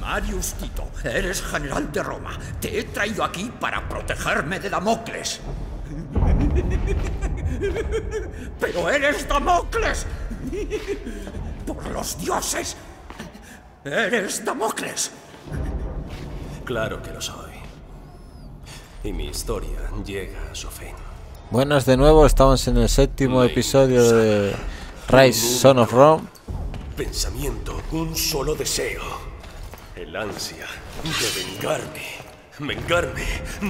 Marius Tito, eres general de Roma. Te he traído aquí para protegerme de Damocles. Pero eres Damocles. Por los dioses. Eres Damocles. Claro que lo soy. Y mi historia llega a su fin. Buenas de nuevo, estamos en el séptimo episodio de Rise Son of Rome. Pensamiento, un solo deseo. El ansia de vengarme. Vengarme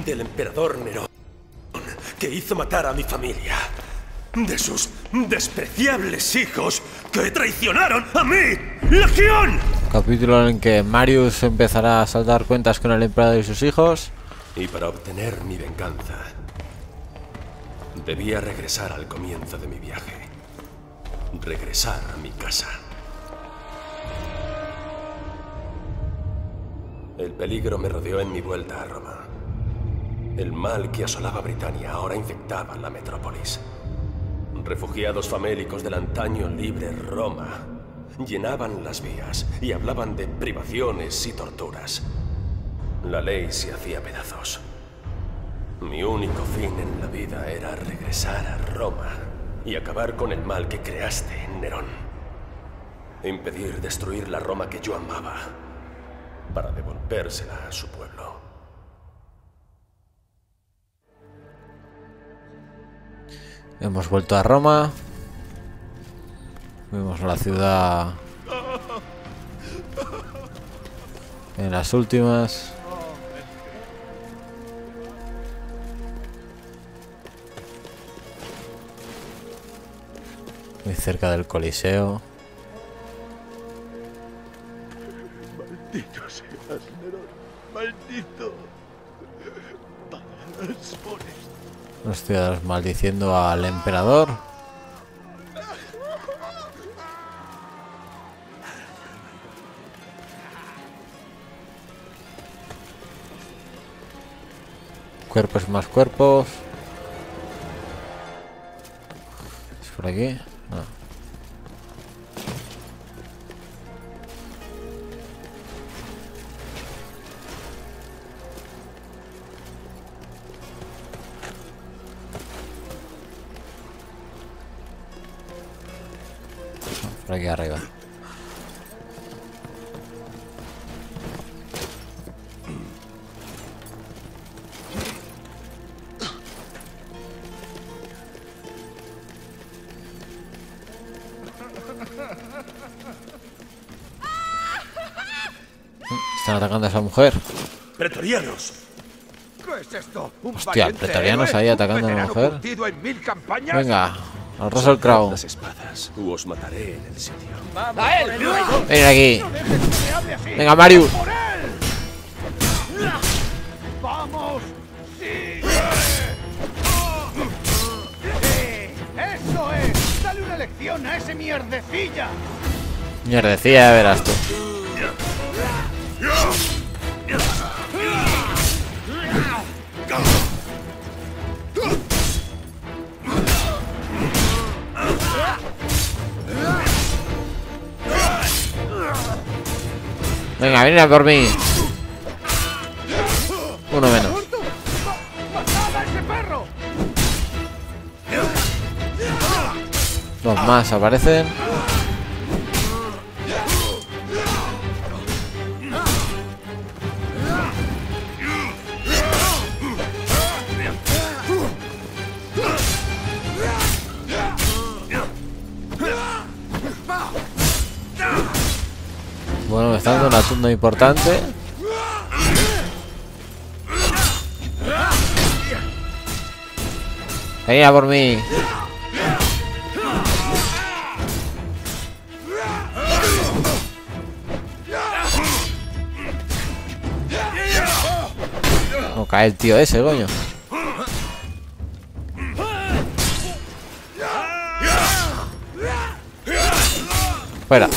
del emperador Nerón, que hizo matar a mi familia. De sus despreciables hijos que traicionaron a mí. ¡Legión! Capítulo en que Marius empezará a saldar cuentas con el emperador y sus hijos. Y para obtener mi venganza, debía regresar al comienzo de mi viaje. Regresar a mi casa. El peligro me rodeó en mi vuelta a Roma. El mal que asolaba Britania ahora infectaba la metrópolis. Refugiados famélicos del antaño libre Roma llenaban las vías y hablaban de privaciones y torturas. La ley se hacía pedazos. Mi único fin en la vida era regresar a Roma y acabar con el mal que creaste, Nerón. Impedir destruir la Roma que yo amaba para devolvérsela a su pueblo. Hemos vuelto a Roma. Vemos la ciudad en las últimas. Muy cerca del Coliseo. Los ciudadanos maldiciendo al emperador. Cuerpos más cuerpos. ¿Es por aquí? Por aquí arriba. Están atacando a esa mujer. ¡Pretorianos! ¿Qué es esto? ¿Un Hostia, pretorianos héroe? ahí atacando a ¿Un una veterano mujer? en mil campañas? Venga, al Russell Crowe. Las espadas, os mataré en el sitio. Ven aquí. Venga, Marius. ¡Por él! ¡Vamos! ¡Sí! ¡Sí! ¡Eso es! ¡Dale una lección a ese mierdecilla! Mierdecilla, ya verás tú. Venga, ven a por mí. Uno menos. ¡Muerto! ¡Ma- ¡Matad a ese perro! Dos más aparecen. Bueno, me está dando una tunda importante. Venga por mí. No cae el tío ese, coño. Fuera.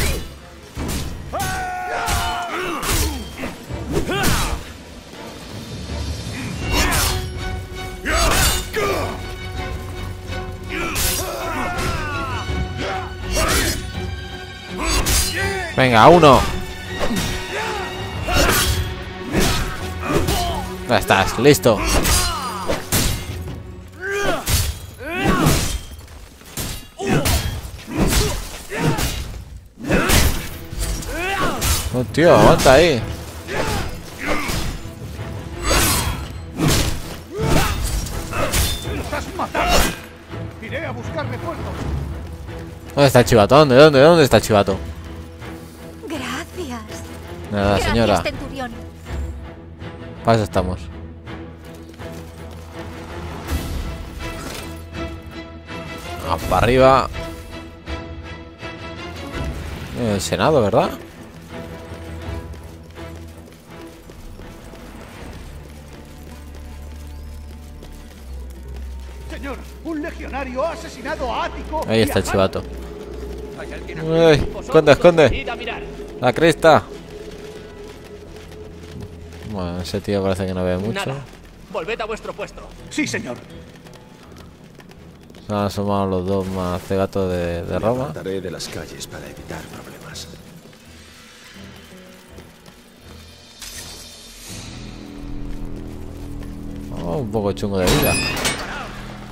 Venga, uno. Ya estás, listo. Oh, tío, aguanta ahí. ¡Lo estás matando! Iré a buscar refuerzos. ¿Dónde está el chivatón? ¿De dónde? ¿De dónde está el chivato? Nada, señora. Centurión. Para eso estamos. Vamos para arriba. El Senado, ¿verdad? Señor, un legionario ha asesinado a Ático. Ahí está a el chivato. Uy, esconde, esconde. La cresta. Bueno, ese tío parece que no ve mucho. Nada. Volved a vuestro puesto. Sí, señor. Se han asomado los dos más cegatos de, de Roma. Apartaré de las calles para evitar problemas. Oh, un poco chungo de vida.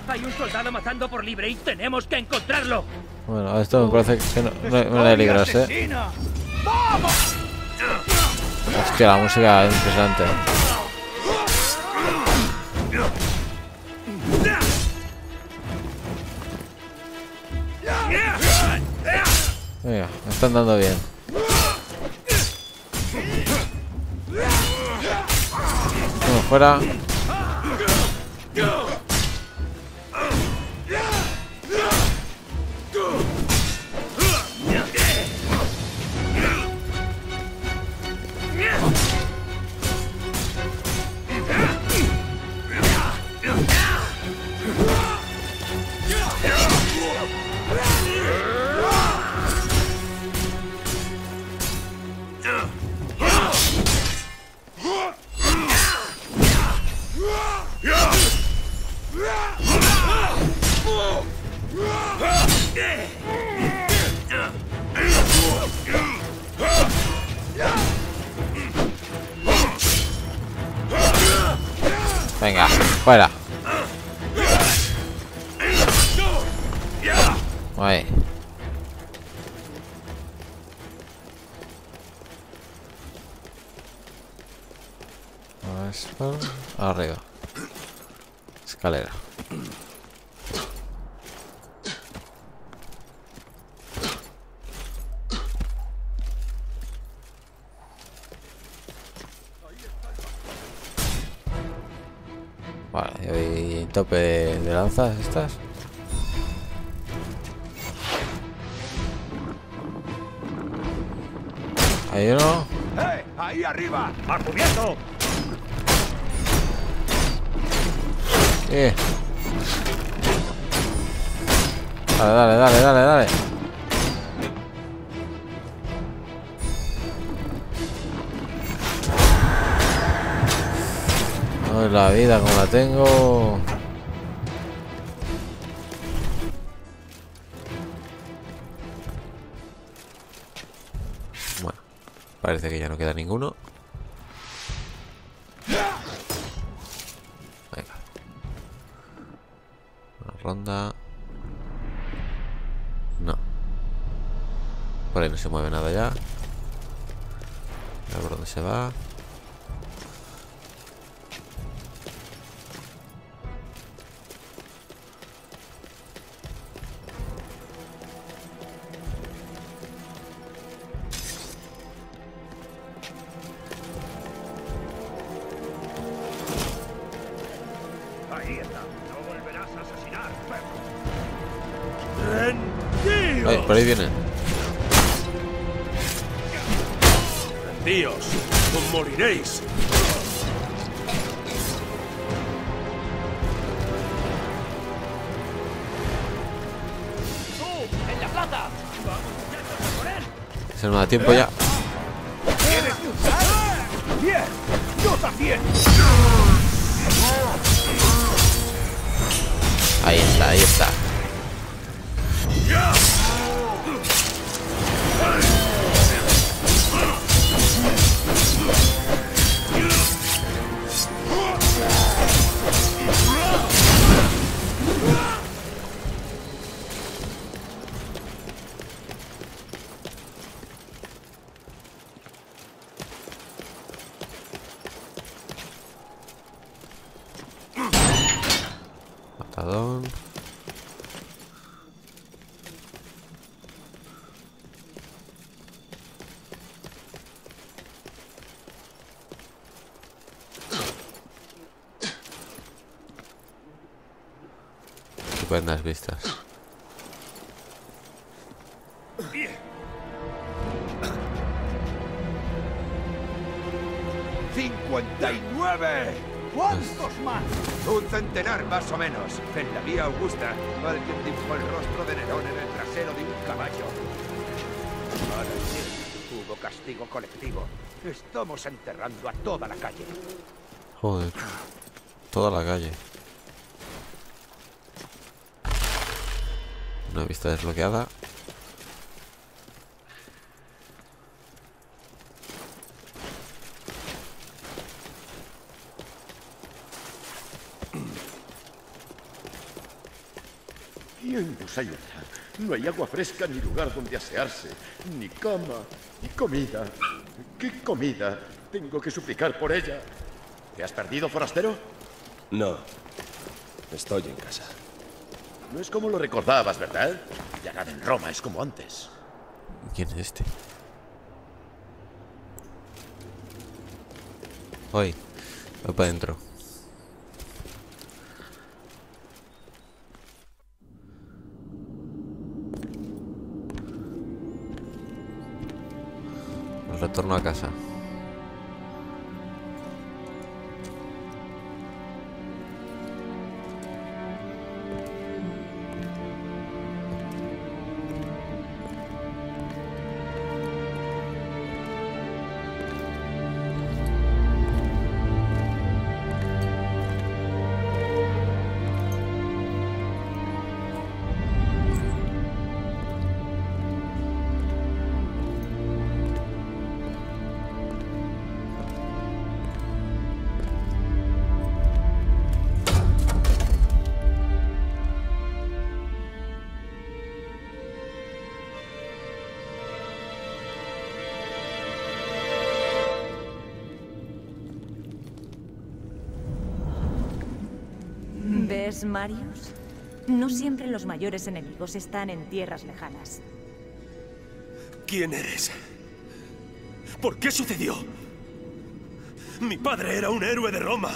Hay un soldado matando por libre y tenemos que encontrarlo. Bueno, esto me parece que no, no, no ¡Destroy hay y librarse. asesina! ¡Vamos! Hostia, la música es impresionante. Venga, me están dando bien. Fuera. Venga, fuera. Y tope de, de lanzas estas. Hay uno. ¡Eh! ¡Ahí arriba! ¡A cubierto! Eh. Dale, dale, dale, dale, dale. La vida como la tengo. Bueno, parece que ya no queda ninguno. Venga. Una ronda. No. Por ahí no se mueve nada ya. A ver por dónde se va. Ahí está, ahí está. Estupendas vistas. ¡59! ¿Cuántos más? Un centenar más o menos. En la vía Augusta, alguien dibujó el rostro de Nerón en el trasero de un caballo. Ahora sí, hubo castigo colectivo. Estamos enterrando a toda la calle. Joder. Toda la calle. Una vista desbloqueada. ¿Quién nos ayudará? No hay agua fresca ni lugar donde asearse, ni cama, ni comida. ¿Qué comida? Tengo que suplicar por ella. ¿Te has perdido, forastero? No. Estoy en casa. No es como lo recordabas, ¿verdad? Ya en Roma es como antes. ¿Quién es este? Voy. Voy para adentro. Retorno a casa. ¿Ves, Marius? No siempre los mayores enemigos están en tierras lejanas. ¿Quién eres? ¿Por qué sucedió? Mi padre era un héroe de Roma.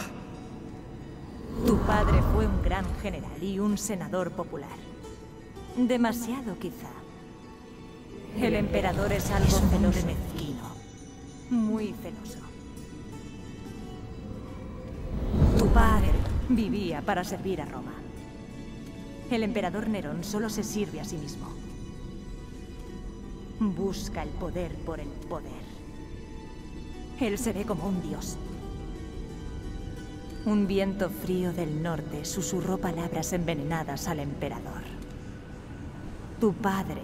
Tu padre fue un gran general y un senador popular. Demasiado, quizá. El emperador es algo celoso. mezquino. Muy celoso. Tu padre vivía para servir a Roma. El emperador Nerón solo se sirve a sí mismo. Busca el poder por el poder. Él se ve como un dios. Un viento frío del norte susurró palabras envenenadas al emperador. Tu padre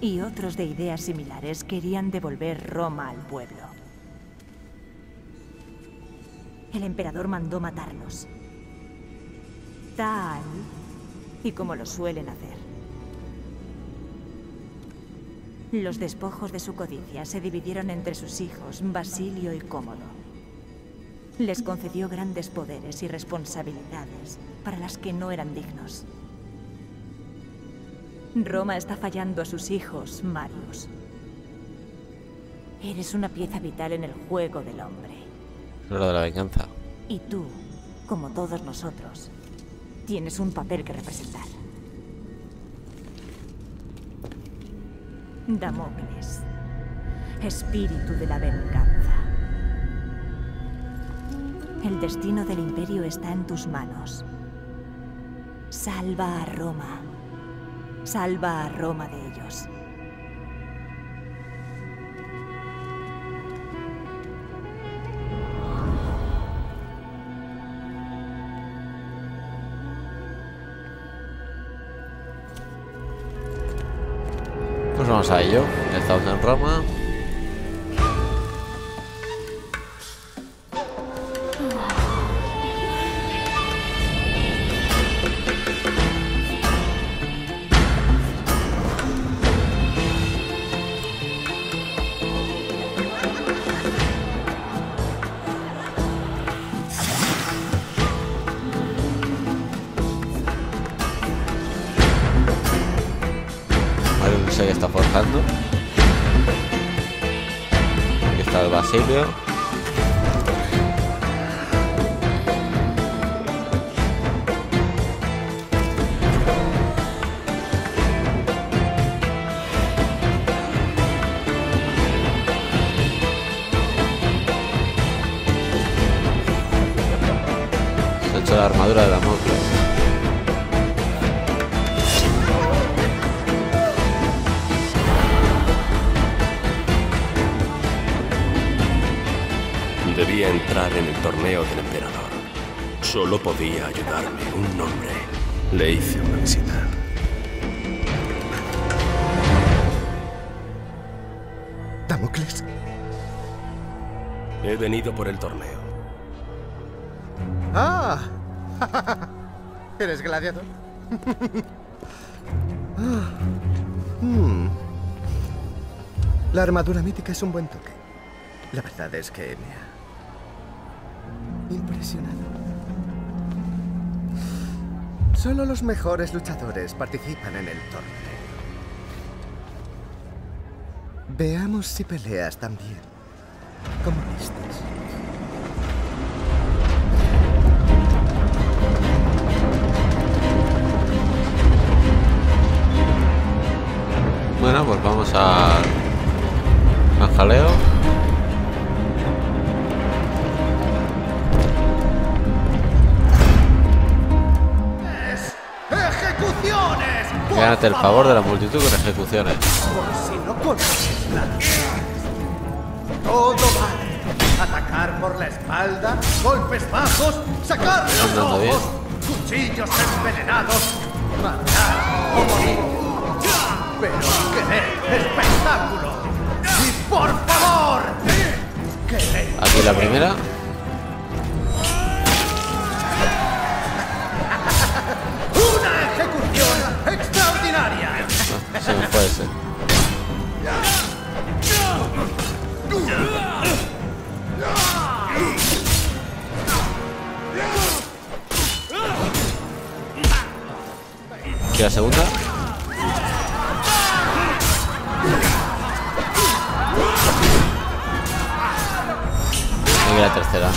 y otros de ideas similares querían devolver Roma al pueblo. El emperador mandó matarlos. Tal y como lo suelen hacer. Los despojos de su codicia se dividieron entre sus hijos, Basilio y Cómodo. Les concedió grandes poderes y responsabilidades para las que no eran dignos. Roma está fallando a sus hijos, Marius. Eres una pieza vital en el juego del hombre. Hora de la venganza. Y tú, como todos nosotros, tienes un papel que representar. Damocles, espíritu de la venganza. El destino del imperio está en tus manos. Salva a Roma. Salva a Roma de Pues vamos a ello. Ya estamos en Hmm. La armadura mítica es un buen toque. La verdad es que me ha impresionado. Solo los mejores luchadores participan en el torneo. Veamos si peleas tan bien como Gánate el favor de la multitud con ejecuciones. Por si no Todo vale. Atacar por la espalda, golpes bajos, sacar los Andando bien. ojos, cuchillos envenenados, matar o morir. Pero querer espectáculo. Y por favor, querer Aquí la primera. Se me fue ese. ¿Y la segunda? Y la tercera.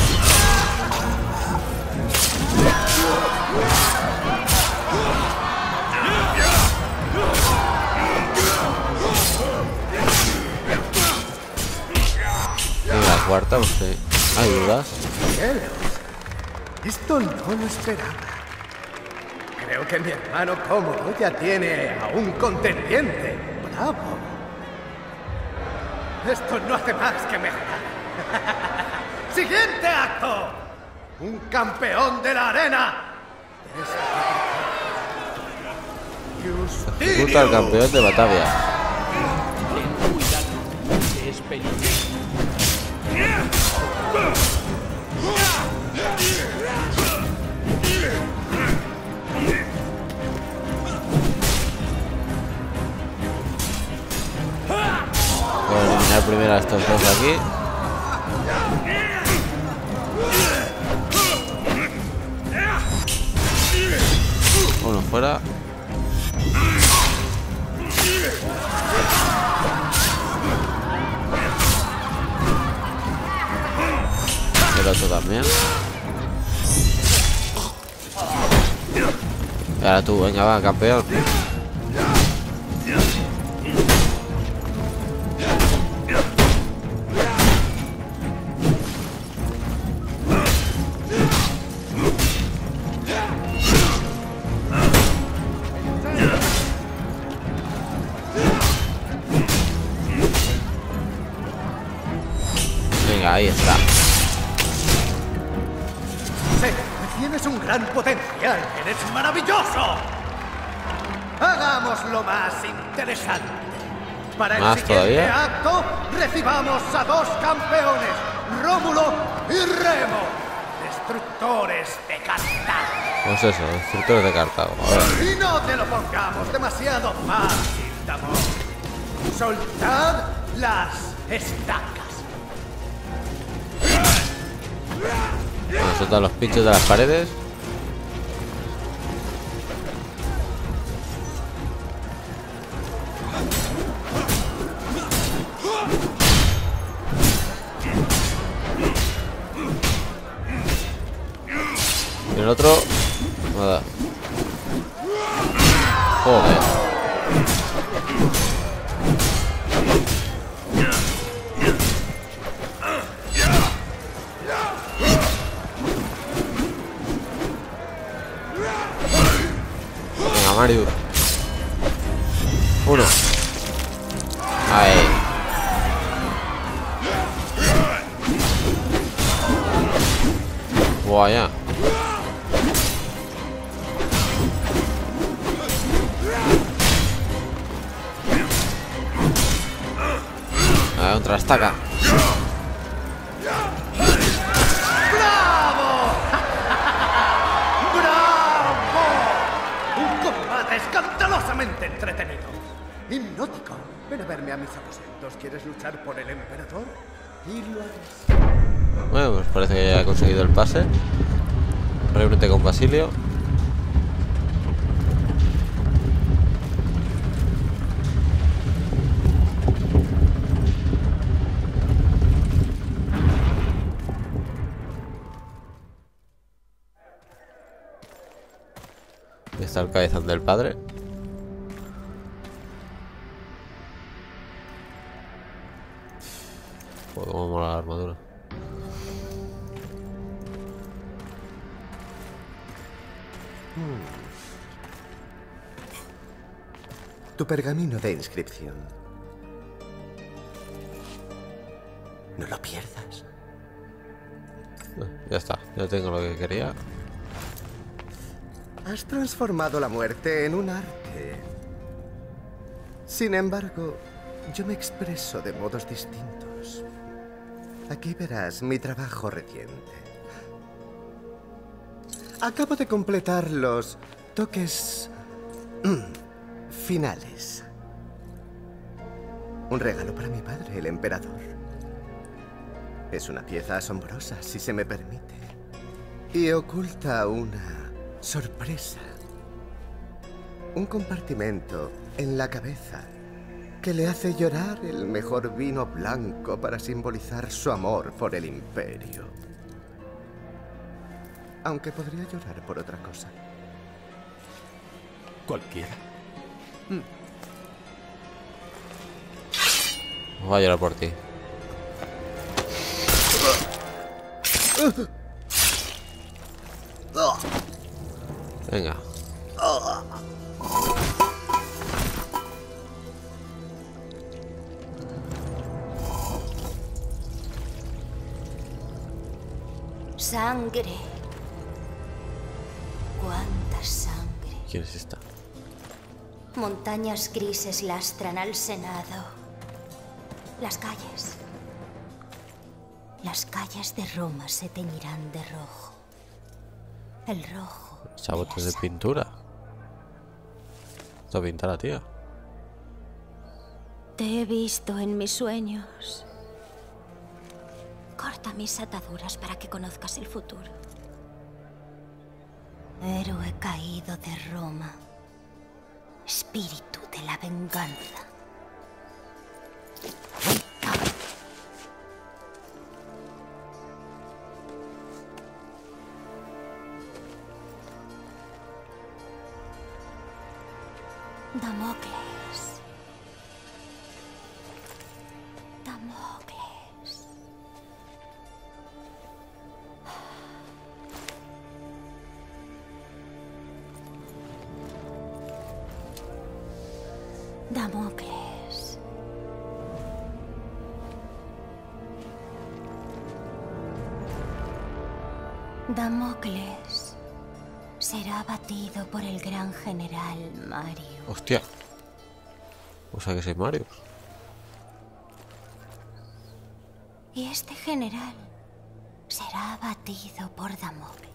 Cuarta, usted. ¿Hay dudas? Cielos. Esto no lo esperaba. Creo que mi hermano cómodo ya tiene a un contendiente. Bravo. Esto no hace más que mejorar. Siguiente acto. Un campeón de la arena. Ejecuta al campeón de Batavia. Es peligroso. Primero a estos dos aquí. Uno fuera. El también. Y ahora tú, venga, va, campeón. Ahí está. Sé tienes un gran potencial. Eres maravilloso. Hagámoslo más interesante. Para el siguiente todavía. acto, recibamos a dos campeones, Rómulo y Remo, destructores de Cartago. Pues eso, destructores de Cartago. Y no te lo pongamos demasiado fácil, Damón. Soltad las estacas. Bueno, soltar los pinchos de las paredes. Y el otro... Nada. Combate escandalosamente entretenido. Hipnótico. Ven a verme a mis aposentos. ¿Quieres luchar por el emperador? Y lo harás. Bueno, pues parece que ya ha conseguido el pase. Reúnete con Basilio. Está el cabezón del padre. Joder, cómo mola la armadura. Tu pergamino de inscripción. No lo pierdas. Eh, Ya está, ya tengo lo que quería. Has transformado la muerte en un arte. Sin embargo, yo me expreso de modos distintos. Aquí verás mi trabajo reciente. Acabo de completar los toques mm, finales. Un regalo para mi padre, el emperador. Es una pieza asombrosa, si se me permite. Y oculta una sorpresa. Un compartimento en la cabeza que le hace llorar el mejor vino blanco para simbolizar su amor por el imperio. Aunque podría llorar por otra cosa. Cualquiera. Voy a llorar por ti. Venga. Sangre. ¿Cuánta sangre? ¿Quién es esta? Montañas grises lastran al Senado. Las calles. Las calles de Roma se teñirán de rojo. El rojo. La de pintura. Esto pinta la tía. Te he visto en mis sueños. Corta mis ataduras para que conozcas el futuro. Héroe caído de Roma. Espíritu de la venganza. Damocles. Damocles. Damocles. Damocles será abatido por el gran general Mario. Hostia. O sea que soy Mario. Y este general será abatido por Damocles.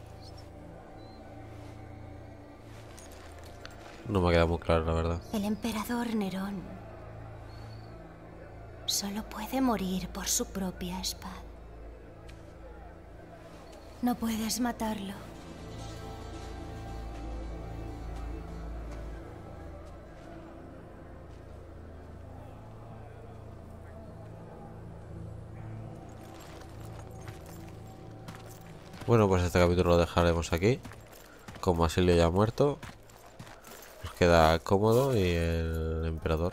No me ha quedado muy claro, la verdad. El emperador Nerón solo puede morir por su propia espada. No puedes matarlo. Bueno, pues este capítulo lo dejaremos aquí. Como Asilio ya ha muerto, nos queda cómodo y el emperador